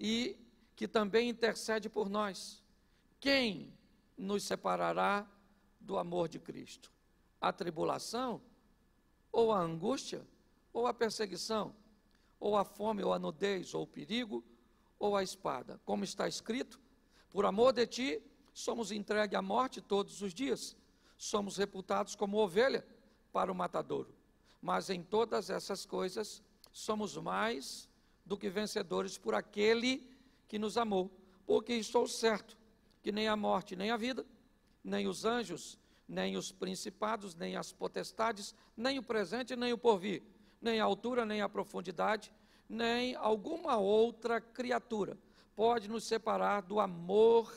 e que também intercede por nós. Quem nos separará do amor de Cristo? A tribulação, ou a angústia, ou a perseguição, ou a fome, ou a nudez, ou o perigo, ou a espada. Como está escrito: por amor de ti, somos entregues à morte todos os dias, somos reputados como ovelha para o matadouro. Mas em todas essas coisas, somos mais do que vencedores por aquele que nos amou. Porque estou certo que nem a morte, nem a vida, nem os anjos, nem os principados, nem as potestades, nem o presente, nem o porvir, nem a altura, nem a profundidade, nem alguma outra criatura pode nos separar do amor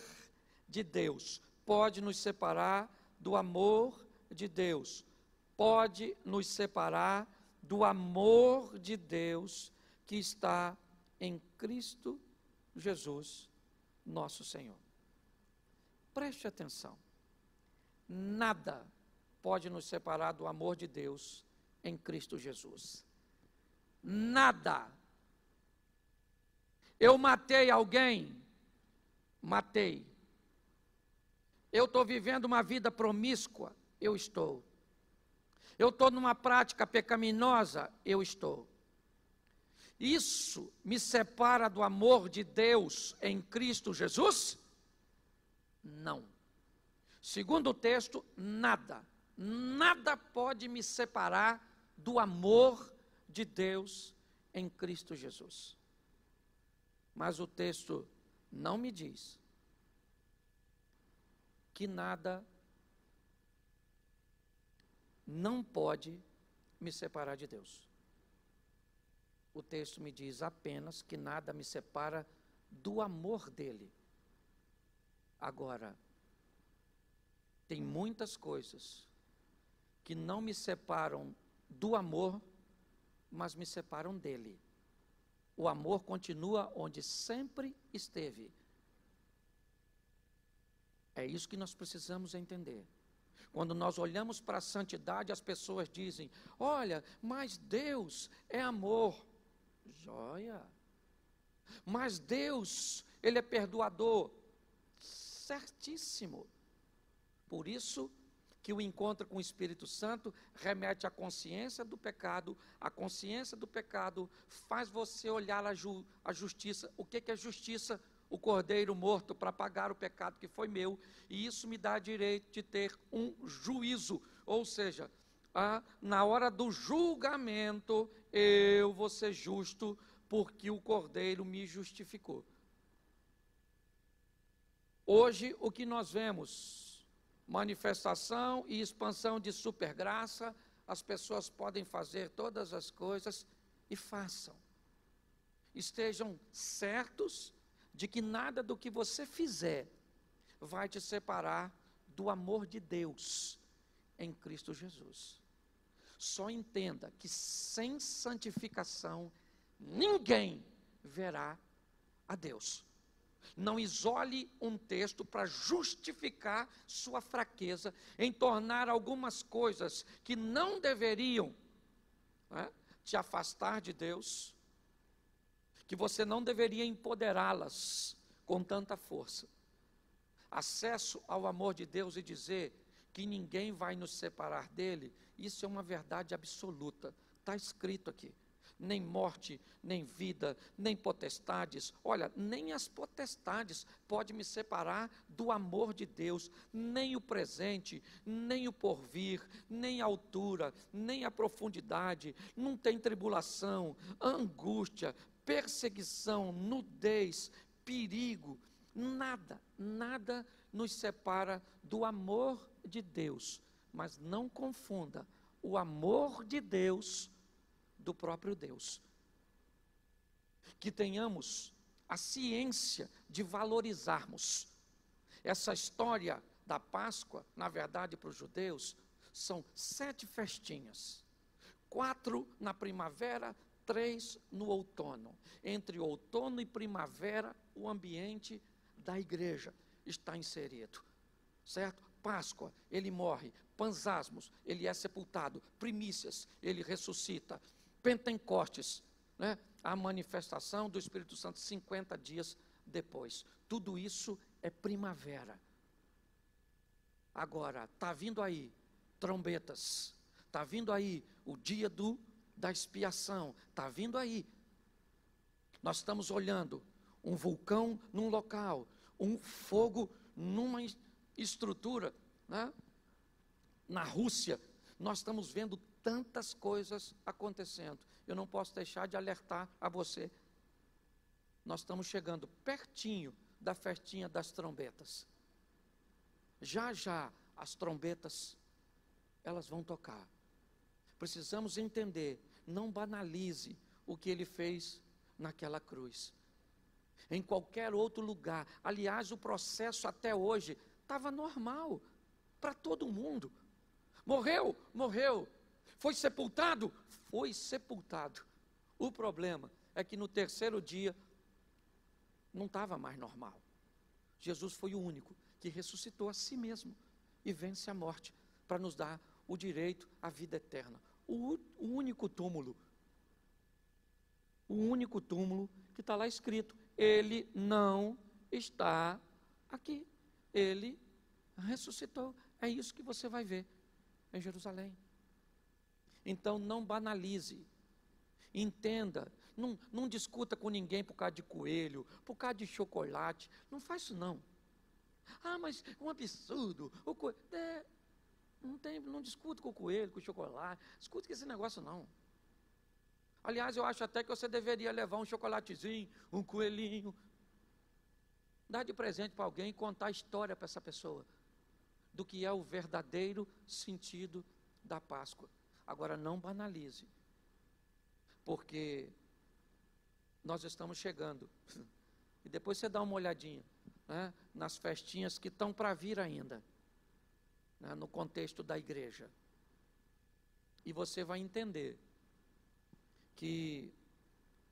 de Deus. Pode nos separar do amor de Deus. Pode nos separar do amor de Deus que está em Cristo Jesus, nosso Senhor. Preste atenção. Nada pode nos separar do amor de Deus em Cristo Jesus. Nada. Eu matei alguém? Matei. Eu estou vivendo uma vida promíscua? Eu estou. Eu estou numa prática pecaminosa? Eu estou. Isso me separa do amor de Deus em Cristo Jesus? Não. Segundo o texto, nada, nada pode me separar do amor de Deus em Cristo Jesus. Mas o texto não me diz que nada não pode me separar de Deus. O texto me diz apenas que nada me separa do amor dele. Agora, tem muitas coisas que não me separam do amor, mas me separam dele. O amor continua onde sempre esteve. É isso que nós precisamos entender. Quando nós olhamos para a santidade, as pessoas dizem: Olha, mas Deus é amor. Joia. Mas Deus, Ele é perdoador. Certíssimo. Por isso que o encontro com o Espírito Santo remete à consciência do pecado. A consciência do pecado faz você olhar a, ju a justiça. O que, que é justiça? O cordeiro morto para pagar o pecado que foi meu. E isso me dá direito de ter um juízo. Ou seja, a, na hora do julgamento, eu vou ser justo, porque o cordeiro me justificou. Hoje, o que nós vemos manifestação e expansão de supergraça, as pessoas podem fazer todas as coisas e façam. Estejam certos de que nada do que você fizer vai te separar do amor de Deus em Cristo Jesus. Só entenda que sem santificação ninguém verá a Deus. Não isole um texto para justificar sua fraqueza em tornar algumas coisas que não deveriam né, te afastar de Deus, que você não deveria empoderá-las com tanta força. Acesso ao amor de Deus e dizer que ninguém vai nos separar dele, isso é uma verdade absoluta, está escrito aqui nem morte, nem vida, nem potestades. Olha, nem as potestades podem me separar do amor de Deus, nem o presente, nem o porvir, nem a altura, nem a profundidade. Não tem tribulação, angústia, perseguição, nudez, perigo. Nada, nada nos separa do amor de Deus. Mas não confunda o amor de Deus do próprio Deus. Que tenhamos a ciência de valorizarmos. Essa história da Páscoa, na verdade, para os judeus, são sete festinhas: quatro na primavera, três no outono. Entre outono e primavera, o ambiente da igreja está inserido, certo? Páscoa, ele morre. Panzasmos, ele é sepultado. Primícias, ele ressuscita. Pentecostes, né, a manifestação do Espírito Santo 50 dias depois. Tudo isso é primavera. Agora, está vindo aí trombetas, está vindo aí o dia do, da expiação, está vindo aí. Nós estamos olhando um vulcão num local, um fogo numa estrutura, né? na Rússia. Nós estamos vendo tantas coisas acontecendo. Eu não posso deixar de alertar a você. Nós estamos chegando pertinho da festinha das trombetas. Já já as trombetas elas vão tocar. Precisamos entender, não banalize o que ele fez naquela cruz. Em qualquer outro lugar, aliás, o processo até hoje estava normal para todo mundo. Morreu, morreu. Foi sepultado, foi sepultado. O problema é que no terceiro dia não estava mais normal. Jesus foi o único que ressuscitou a si mesmo e vence a morte para nos dar o direito à vida eterna. O, o único túmulo, o único túmulo que está lá escrito, ele não está aqui. Ele ressuscitou. É isso que você vai ver em Jerusalém. Então não banalize. Entenda. Não, não discuta com ninguém por causa de coelho, por causa de chocolate. Não faz isso não. Ah, mas um absurdo. O co... é, não, tem, não discuta com o coelho, com o chocolate. Discuta com esse negócio não. Aliás, eu acho até que você deveria levar um chocolatezinho, um coelhinho. Dar de presente para alguém e contar a história para essa pessoa. Do que é o verdadeiro sentido da Páscoa. Agora, não banalize. Porque nós estamos chegando. E depois você dá uma olhadinha né, nas festinhas que estão para vir ainda, né, no contexto da igreja. E você vai entender que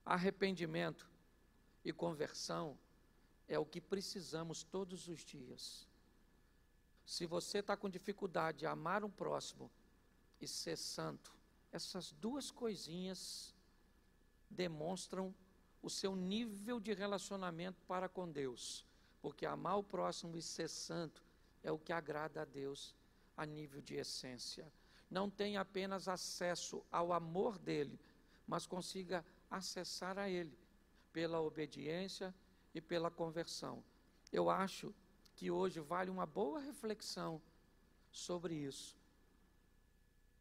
arrependimento e conversão é o que precisamos todos os dias. Se você está com dificuldade de amar um próximo e ser santo, essas duas coisinhas demonstram o seu nível de relacionamento para com Deus. Porque amar o próximo e ser santo é o que agrada a Deus a nível de essência. Não tem apenas acesso ao amor dele, mas consiga acessar a ele pela obediência e pela conversão. Eu acho que hoje vale uma boa reflexão sobre isso.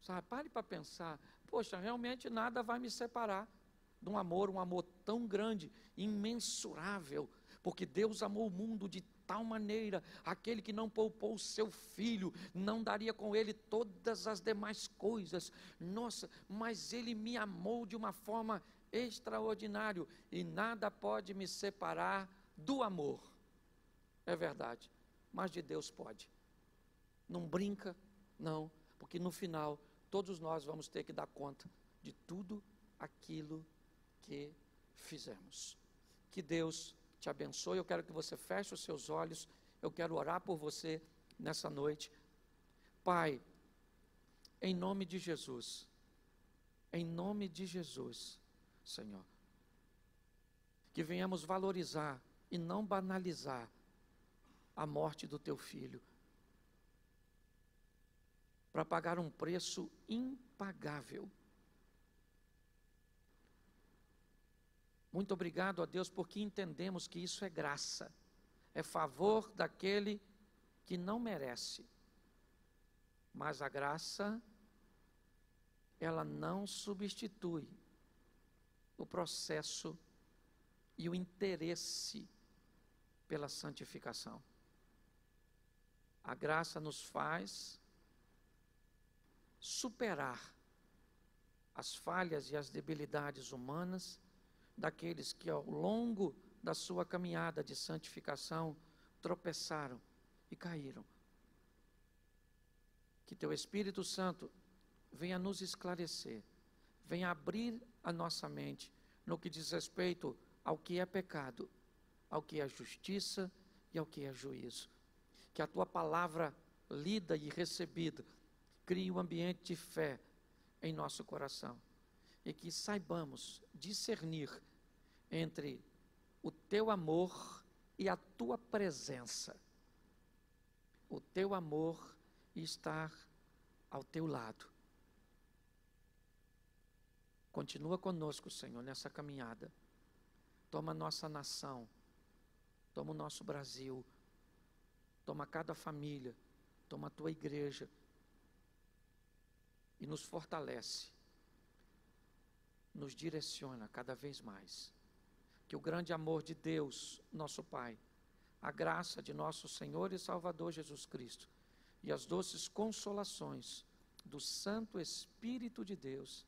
Sabe, pare para pensar, poxa, realmente nada vai me separar de um amor, um amor tão grande, imensurável, porque Deus amou o mundo de tal maneira, aquele que não poupou o seu filho, não daria com ele todas as demais coisas. Nossa, mas ele me amou de uma forma extraordinária e nada pode me separar do amor. É verdade, mas de Deus pode. Não brinca, não, porque no final todos nós vamos ter que dar conta de tudo aquilo que fizemos. Que Deus te abençoe. Eu quero que você feche os seus olhos. Eu quero orar por você nessa noite. Pai, em nome de Jesus, em nome de Jesus, Senhor, que venhamos valorizar e não banalizar a morte do teu filho, para pagar um preço impagável Muito obrigado a Deus porque entendemos que isso é graça, é favor daquele que não merece. Mas a graça, ela não substitui o processo e o interesse pela santificação. A graça nos faz superar as falhas e as debilidades humanas daqueles que ao longo da sua caminhada de santificação tropeçaram e caíram. Que teu Espírito Santo venha nos esclarecer, venha abrir a nossa mente no que diz respeito ao que é pecado, ao que é justiça e ao que é juízo. Que a tua palavra lida e recebida crie um ambiente de fé em nosso coração e que saibamos discernir entre o teu amor e a tua presença. O teu amor e estar ao teu lado. Continua conosco, Senhor, nessa caminhada. Toma nossa nação, toma o nosso Brasil, toma cada família, toma a tua igreja e nos fortalece, nos direciona cada vez mais. Que o grande amor de Deus, nosso Pai, a graça de nosso Senhor e Salvador Jesus Cristo e as doces consolações do Santo Espírito de Deus,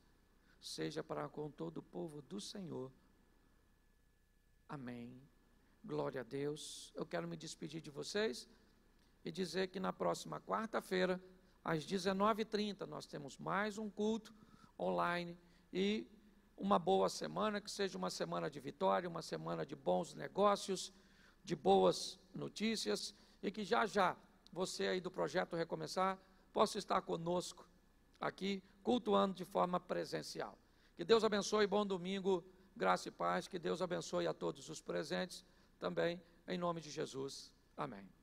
seja para com todo o povo do Senhor. Amém. Glória a Deus. Eu quero me despedir de vocês e dizer que na próxima quarta-feira, às 19h30, nós temos mais um culto online e uma boa semana, que seja uma semana de vitória, uma semana de bons negócios, de boas notícias e que já já você aí do projeto Recomeçar possa estar conosco aqui, cultuando de forma presencial. Que Deus abençoe, bom domingo, graça e paz, que Deus abençoe a todos os presentes também, em nome de Jesus. Amém.